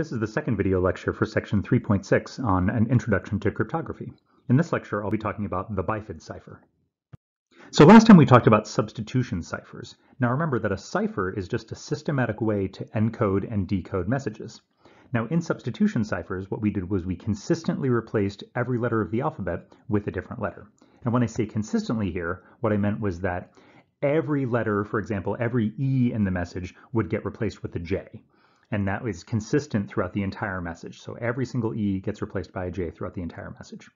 This is the second video lecture for section 3.6 on an introduction to cryptography. In this lecture, I'll be talking about the bifid cipher. So last time we talked about substitution ciphers. Now remember that a cipher is just a systematic way to encode and decode messages. Now in substitution ciphers, what we did was we consistently replaced every letter of the alphabet with a different letter. And when I say consistently here, what I meant was that every letter, for example, every E in the message would get replaced with a J and that is consistent throughout the entire message. So every single E gets replaced by a J throughout the entire message.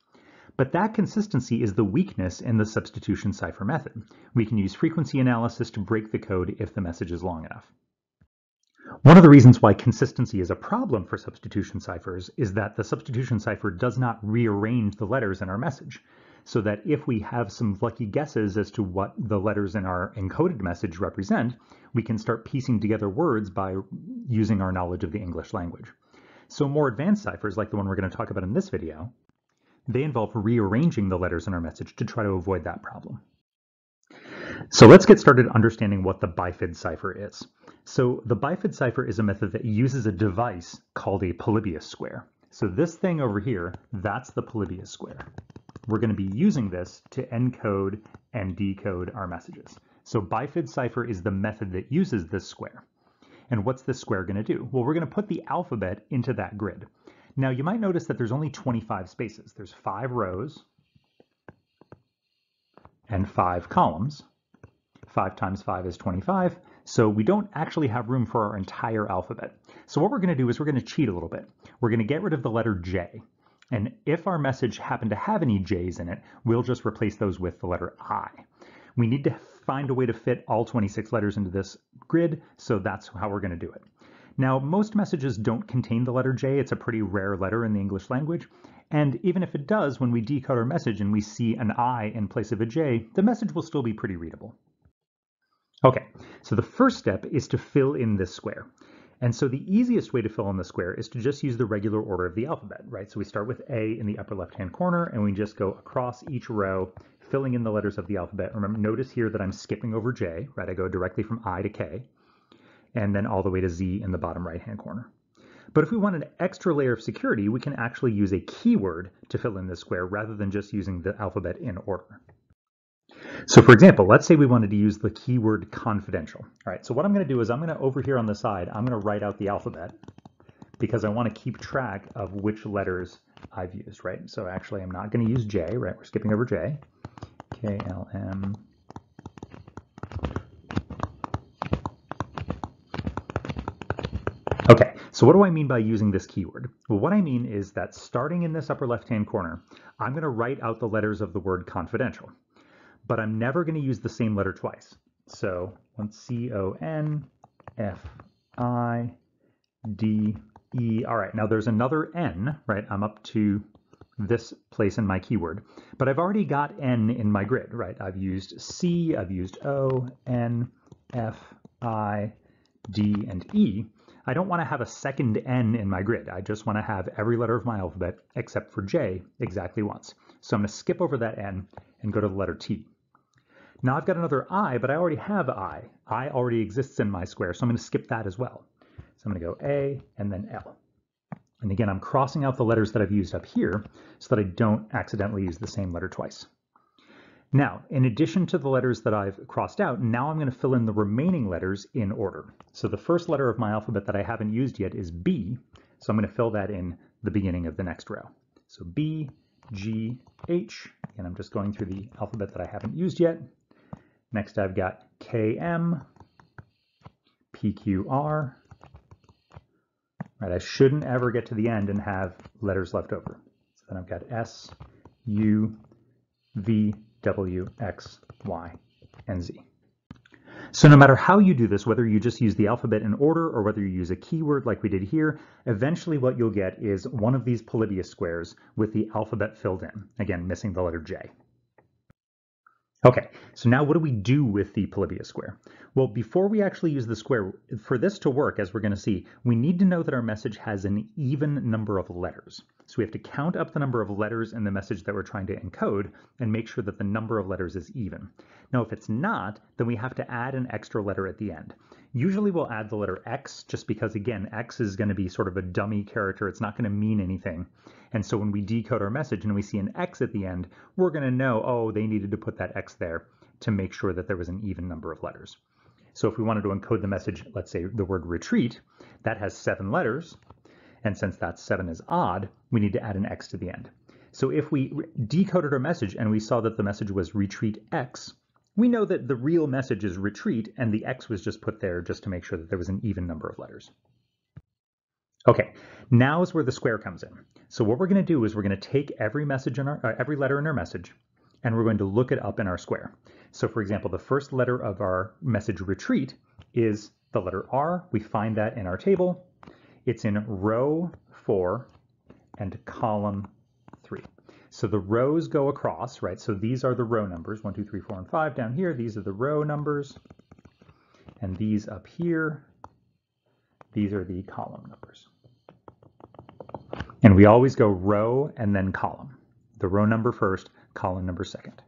But that consistency is the weakness in the substitution cipher method. We can use frequency analysis to break the code if the message is long enough. One of the reasons why consistency is a problem for substitution ciphers is that the substitution cipher does not rearrange the letters in our message so that if we have some lucky guesses as to what the letters in our encoded message represent, we can start piecing together words by using our knowledge of the English language. So more advanced ciphers, like the one we're going to talk about in this video, they involve rearranging the letters in our message to try to avoid that problem. So let's get started understanding what the bifid cipher is. So the bifid cipher is a method that uses a device called a Polybius square. So this thing over here, that's the Polybius square we're going to be using this to encode and decode our messages. So bifid cipher is the method that uses this square. And what's this square going to do? Well, we're going to put the alphabet into that grid. Now you might notice that there's only 25 spaces. There's five rows and five columns. Five times five is 25. So we don't actually have room for our entire alphabet. So what we're going to do is we're going to cheat a little bit. We're going to get rid of the letter J. And if our message happened to have any J's in it, we'll just replace those with the letter I. We need to find a way to fit all 26 letters into this grid, so that's how we're going to do it. Now, most messages don't contain the letter J. It's a pretty rare letter in the English language. And even if it does, when we decode our message and we see an I in place of a J, the message will still be pretty readable. Okay, so the first step is to fill in this square. And so the easiest way to fill in the square is to just use the regular order of the alphabet, right? So we start with A in the upper left-hand corner, and we just go across each row, filling in the letters of the alphabet. Remember, notice here that I'm skipping over J, right? I go directly from I to K, and then all the way to Z in the bottom right-hand corner. But if we want an extra layer of security, we can actually use a keyword to fill in the square rather than just using the alphabet in order. So for example, let's say we wanted to use the keyword confidential. All right, so what I'm going to do is I'm going to, over here on the side, I'm going to write out the alphabet because I want to keep track of which letters I've used, right? So actually, I'm not going to use J, right? We're skipping over J. K, L, M. Okay, so what do I mean by using this keyword? Well, what I mean is that starting in this upper left-hand corner, I'm going to write out the letters of the word confidential but I'm never going to use the same letter twice. So once C-O-N, F-I-D-E. All right, now there's another N, right? I'm up to this place in my keyword, but I've already got N in my grid, right? I've used C, I've used O, N, F, I, D, and E. I don't want to have a second N in my grid. I just want to have every letter of my alphabet except for J exactly once. So I'm going to skip over that N and go to the letter T. Now I've got another I, but I already have I. I already exists in my square, so I'm going to skip that as well. So I'm going to go A and then L. And again, I'm crossing out the letters that I've used up here so that I don't accidentally use the same letter twice. Now, in addition to the letters that I've crossed out, now I'm going to fill in the remaining letters in order. So the first letter of my alphabet that I haven't used yet is B, so I'm going to fill that in the beginning of the next row. So B, G, H, and I'm just going through the alphabet that I haven't used yet. Next I've got KM, PQR. Right, I shouldn't ever get to the end and have letters left over. So then I've got S, U, V, W, X, Y, and Z. So no matter how you do this, whether you just use the alphabet in order or whether you use a keyword like we did here, eventually what you'll get is one of these Polybius squares with the alphabet filled in, again, missing the letter J. Okay, so now what do we do with the Polybius square? Well, before we actually use the square, for this to work, as we're going to see, we need to know that our message has an even number of letters. So we have to count up the number of letters in the message that we're trying to encode and make sure that the number of letters is even. Now, if it's not, then we have to add an extra letter at the end. Usually we'll add the letter X just because, again, X is going to be sort of a dummy character. It's not going to mean anything. And so when we decode our message and we see an X at the end, we're going to know, oh, they needed to put that X there to make sure that there was an even number of letters. So if we wanted to encode the message, let's say the word retreat, that has seven letters. And since that seven is odd, we need to add an X to the end. So if we decoded our message and we saw that the message was retreat X, we know that the real message is retreat and the X was just put there just to make sure that there was an even number of letters. Okay, now is where the square comes in. So what we're going to do is we're going to take every message in our, uh, every letter in our message and we're going to look it up in our square. So for example, the first letter of our message retreat is the letter R. We find that in our table. It's in row four and column. So the rows go across, right? So these are the row numbers, one, two, three, four, and five down here. These are the row numbers. And these up here, these are the column numbers. And we always go row and then column. The row number first, column number second.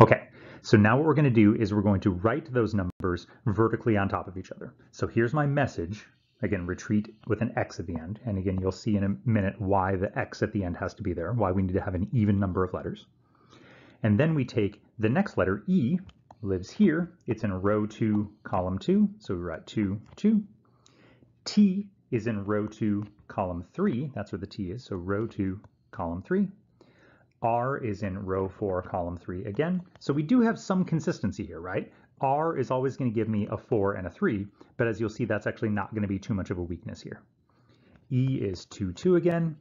Okay, so now what we're going to do is we're going to write those numbers vertically on top of each other. So here's my message, Again, retreat with an X at the end. And again, you'll see in a minute why the X at the end has to be there, why we need to have an even number of letters. And then we take the next letter, E, lives here. It's in row 2, column 2. So we write 2, 2. T is in row 2, column 3. That's where the T is. So row 2, column 3. R is in row 4, column 3 again. So we do have some consistency here, right? R is always going to give me a 4 and a 3, but as you'll see, that's actually not going to be too much of a weakness here. E is 2, 2 again.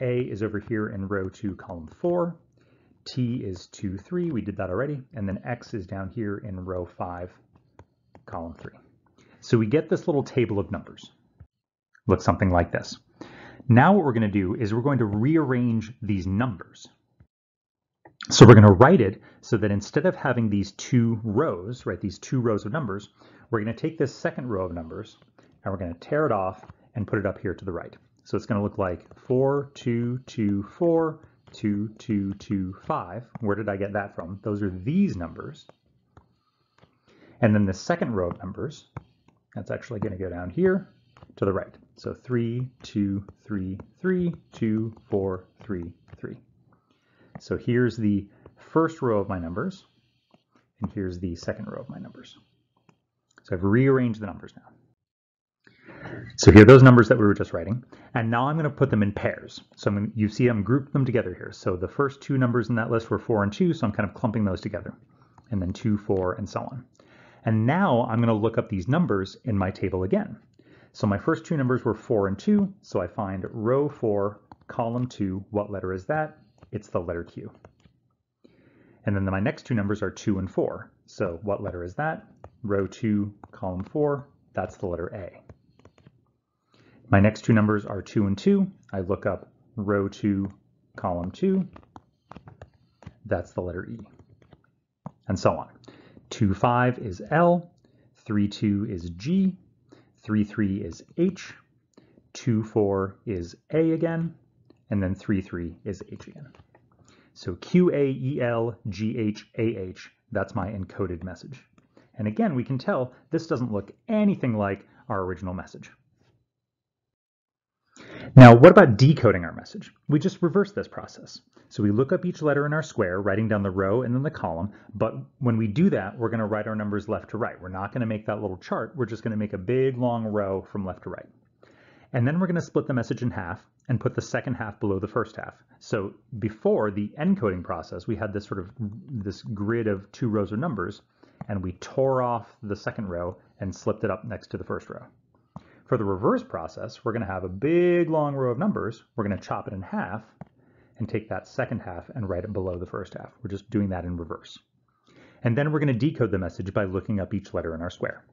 A is over here in row 2, column 4. T is 2, 3. We did that already. And then X is down here in row 5, column 3. So we get this little table of numbers. Looks something like this. Now what we're going to do is we're going to rearrange these numbers. So we're going to write it so that instead of having these two rows, right, these two rows of numbers, we're going to take this second row of numbers and we're going to tear it off and put it up here to the right. So it's going to look like 4, 2, 2, 4, 2, 2, 2, 5. Where did I get that from? Those are these numbers. And then the second row of numbers, that's actually going to go down here to the right. So 3, 2, 3, 3, 2, 4, 3, 3. So here's the first row of my numbers, and here's the second row of my numbers. So I've rearranged the numbers now. So here are those numbers that we were just writing, and now I'm going to put them in pairs. So I'm, you see I'm grouped them together here. So the first two numbers in that list were 4 and 2, so I'm kind of clumping those together, and then 2, 4, and so on. And now I'm going to look up these numbers in my table again. So my first two numbers were 4 and 2, so I find row 4, column 2, what letter is that? It's the letter Q. And then my next two numbers are 2 and 4. So what letter is that? Row 2, column 4, that's the letter A. My next two numbers are 2 and 2. I look up row 2, column 2, that's the letter E. And so on. 2, 5 is L, 3, 2 is G, 3, 3 is H, 2, 4 is A again, and then 3, 3 is H again. So Q-A-E-L-G-H-A-H, that's my encoded message. And again, we can tell this doesn't look anything like our original message. Now, what about decoding our message? We just reverse this process. So we look up each letter in our square, writing down the row and then the column, but when we do that, we're gonna write our numbers left to right. We're not gonna make that little chart, we're just gonna make a big long row from left to right. And then we're gonna split the message in half and put the second half below the first half. So before the encoding process, we had this sort of this grid of two rows of numbers, and we tore off the second row and slipped it up next to the first row. For the reverse process, we're going to have a big long row of numbers. We're going to chop it in half and take that second half and write it below the first half. We're just doing that in reverse. And then we're going to decode the message by looking up each letter in our square.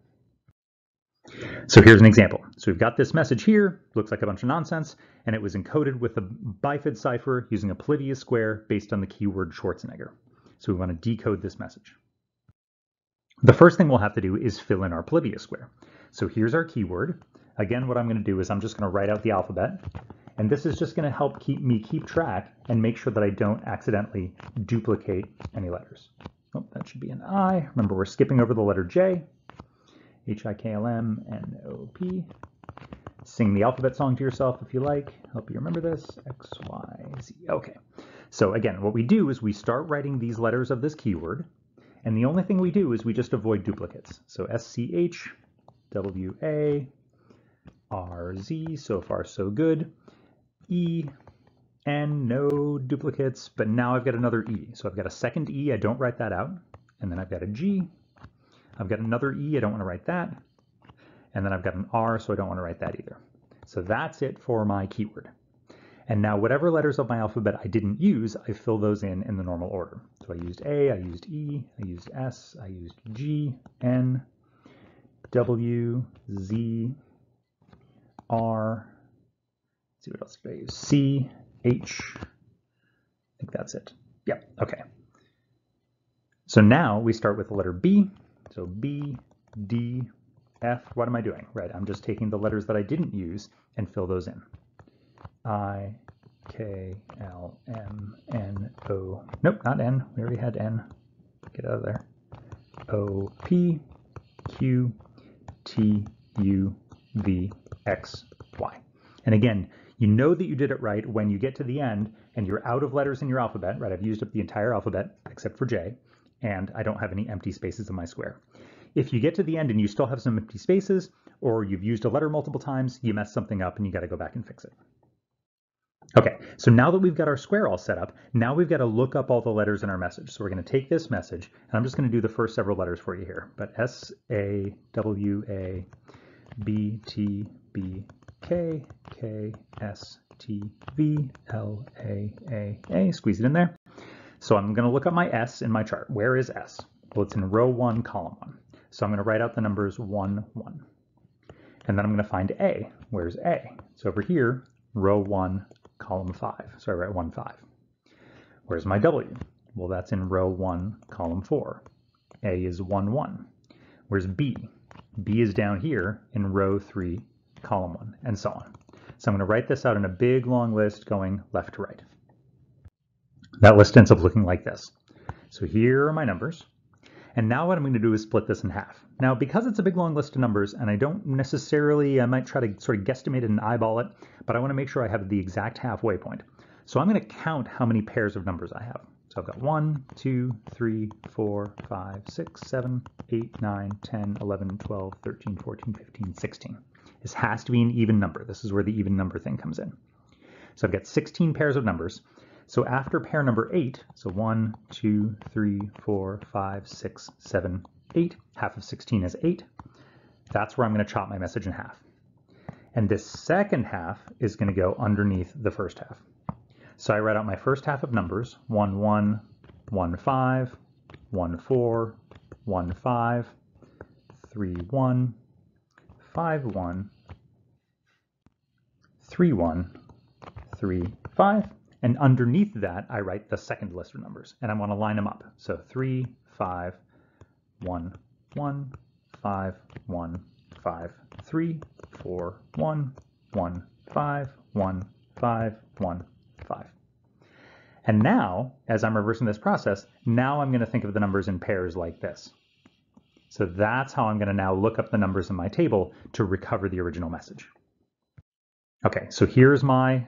So here's an example. So we've got this message here, looks like a bunch of nonsense, and it was encoded with a bifid cipher using a Polybius square based on the keyword Schwarzenegger. So we want to decode this message. The first thing we'll have to do is fill in our Polybius square. So here's our keyword. Again, what I'm going to do is I'm just going to write out the alphabet, And this is just going to help keep me keep track and make sure that I don't accidentally duplicate any letters. Oh, that should be an I. Remember, we're skipping over the letter J. H-I-K-L-M-N-O-P. Sing the alphabet song to yourself if you like. Hope you remember this. X, Y, Z. Okay. So again, what we do is we start writing these letters of this keyword, and the only thing we do is we just avoid duplicates. So S-C-H, W-A, R-Z, so far so good. E, N, no duplicates, but now I've got another E. So I've got a second E, I don't write that out. And then I've got a G, I've got another E, I don't want to write that. And then I've got an R, so I don't want to write that either. So that's it for my keyword. And now whatever letters of my alphabet I didn't use, I fill those in in the normal order. So I used A, I used E, I used S, I used G, N, W, Z, R, see what else did I use? C, H, I think that's it. Yep, okay. So now we start with the letter B. So B, D, F, what am I doing? Right, I'm just taking the letters that I didn't use and fill those in. I, K, L, M, N, O, nope, not N, we already had N, get out of there. O, P, Q, T, U, V, X, Y. And again, you know that you did it right when you get to the end and you're out of letters in your alphabet, right? I've used up the entire alphabet except for J, and I don't have any empty spaces in my square. If you get to the end and you still have some empty spaces, or you've used a letter multiple times, you mess something up and you gotta go back and fix it. Okay, so now that we've got our square all set up, now we've got to look up all the letters in our message. So we're going to take this message, and I'm just going to do the first several letters for you here. But S, A, W, A, B, T, B, K, K, S, T, V, L, A, A, A. Squeeze it in there. So I'm going to look up my S in my chart. Where is S? Well, it's in row 1, column 1. So I'm going to write out the numbers 1, 1. And then I'm going to find A. Where's A? It's over here, row 1, column 5. So I write 1, 5. Where's my W? Well, that's in row 1, column 4. A is 1, 1. Where's B? B is down here in row 3, column 1, and so on. So I'm going to write this out in a big long list going left to right. That list ends up looking like this. So here are my numbers. And now what I'm going to do is split this in half. Now, because it's a big long list of numbers, and I don't necessarily, I might try to sort of guesstimate it and eyeball it, but I want to make sure I have the exact halfway point. So I'm going to count how many pairs of numbers I have. So I've got 1, 2, 3, 4, 5, 6, 7, 8, 9, 10, 11, 12, 13, 14, 15, 16. This has to be an even number. This is where the even number thing comes in. So I've got 16 pairs of numbers. So after pair number 8, so 1, 2, 3, 4, 5, 6, 7, 8, half of 16 is 8, that's where I'm going to chop my message in half. And this second half is going to go underneath the first half. So I write out my first half of numbers, 1, 1, 1, 5, 1, 4, 1, 5, 3, 1, 5, 1, 3, 1, 3, 5, and underneath that, I write the second list of numbers, and I want to line them up. So 3, 5, 1, 1, 5, 1, 5, 3, 4, 1, 1, 5, 1, 5, 1, 5. And now, as I'm reversing this process, now I'm going to think of the numbers in pairs like this. So that's how I'm going to now look up the numbers in my table to recover the original message. Okay, so here's my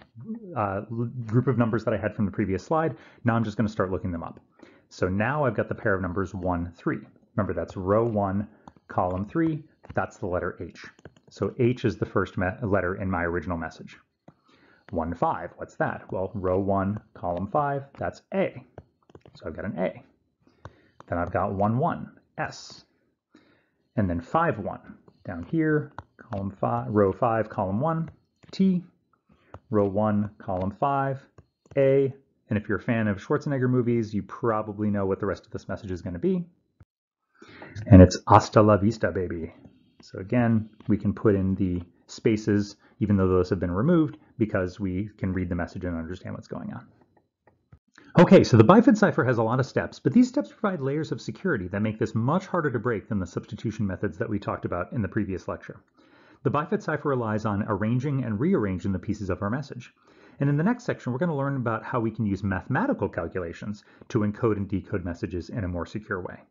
uh, group of numbers that I had from the previous slide. Now I'm just going to start looking them up. So now I've got the pair of numbers 1, 3. Remember, that's row 1, column 3. That's the letter H. So H is the first letter in my original message. 1, 5, what's that? Well, row 1, column 5, that's A. So I've got an A. Then I've got 1, 1, S. And then 5, 1, down here, column 5, row 5, column 1, T, row 1, column 5, A, and if you're a fan of Schwarzenegger movies, you probably know what the rest of this message is going to be. And it's hasta la vista, baby. So again, we can put in the spaces, even though those have been removed, because we can read the message and understand what's going on. Okay, so the Bifid cipher has a lot of steps, but these steps provide layers of security that make this much harder to break than the substitution methods that we talked about in the previous lecture. The BiFID cipher relies on arranging and rearranging the pieces of our message. And in the next section, we're going to learn about how we can use mathematical calculations to encode and decode messages in a more secure way.